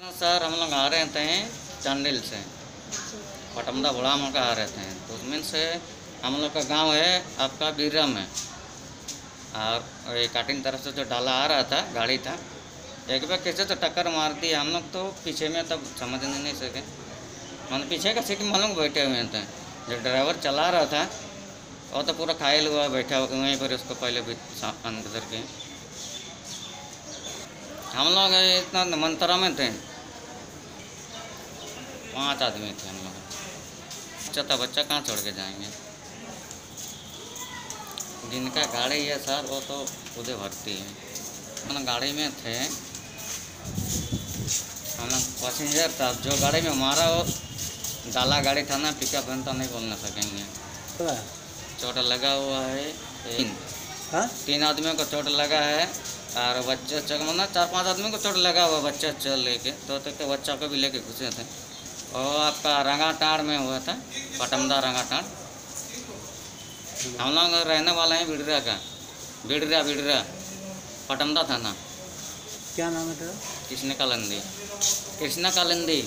Sir, हम लोग आ रहे थे चांडिल से। पटमदा बुढ़ा हम लोग आ रहे थे। तो उसमें से हम लोग का गाँव है, आपका बीरा में और ये काटिंग तरफ़ से जो डाला आ रहा था, गाड़ी था, एक बार कैसे तो टक्कर मार दी। हम लोग तो पीछे में तब समझ नहीं सके। मतलब पीछे का सीट में हम लोग बैठे हुए थे। जो ड्राइवर चला रहा था, वो तो पूरा खायल हुआ, बैठा वहीं पर उसको पहले भी अंदर के हम लोग इतना मंत्रा में थे। पाँच आदमी थे हम लोग। बच्चा बच्चा कहाँ छोड़ के जाएँगे? जिनका गाड़ी है सर वो तो खुदे भरती है। हम लोग गाड़ी में थे। हम लोग पैसेंजर था जो गाड़ी में हमारा वो डाला गाड़ी था ना पिकअप है तो नहीं बोलना सकेंगे। चोट लगा हुआ है तीन। हाँ? तीन आदमियों को चोट लगा है और बच्चे मतलब चार पाँच आदमी को चोट लगा हुआ बच्चा चल लेके। तो तक तो बच्चा को भी लेके घुसे थे। और आपका रंगाटाड़ में हुआ था पटमदा रंगाटाड़ हम लोग रहने वाले हैं बिडरा का बिडरा बिडरा पटमदा थाना। क्या नाम है तेरा? कृष्ण कालंदी कृष्णा कालंदी